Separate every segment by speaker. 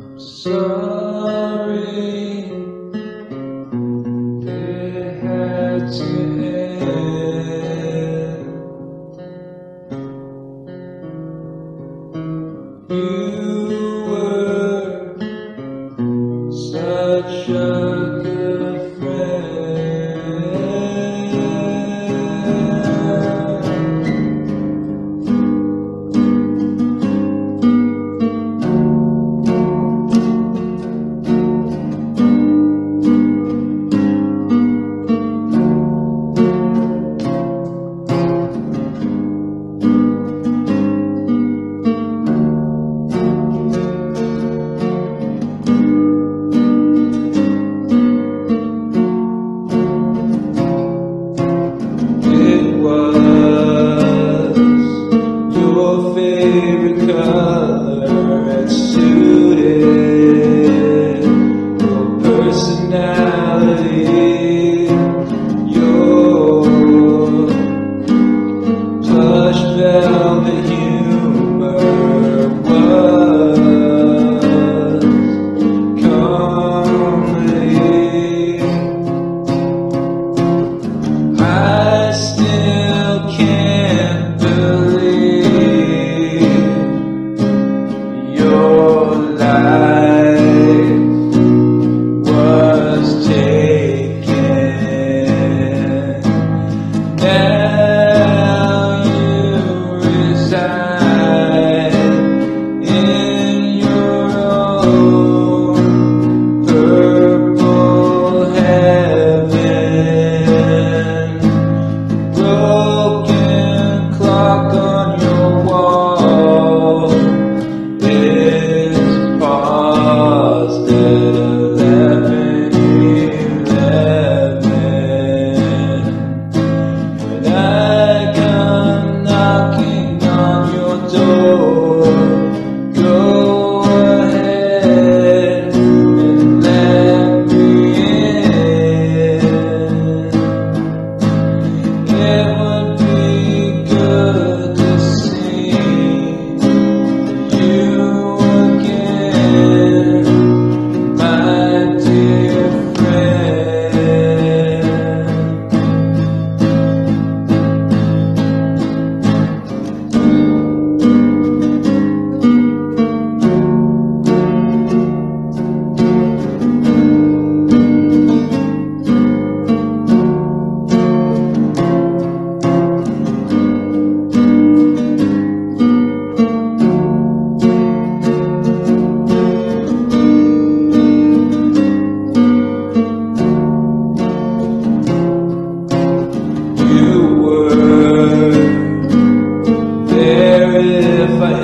Speaker 1: I'm sorry it had to end. You were such a sky.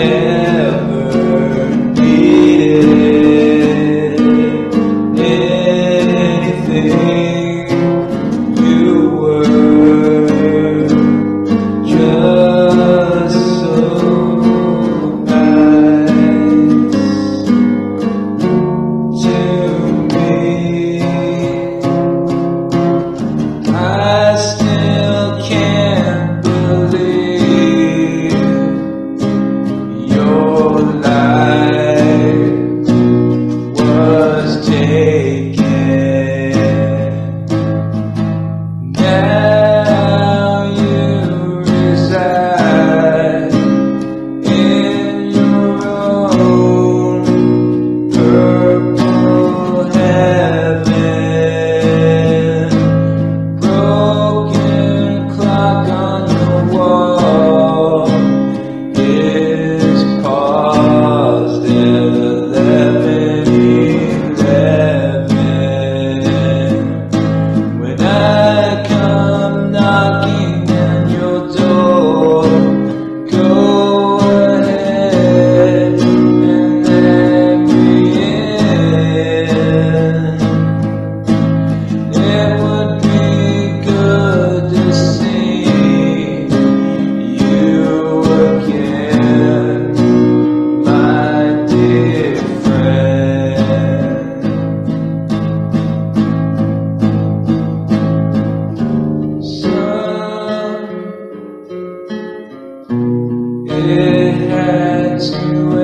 Speaker 1: é it has to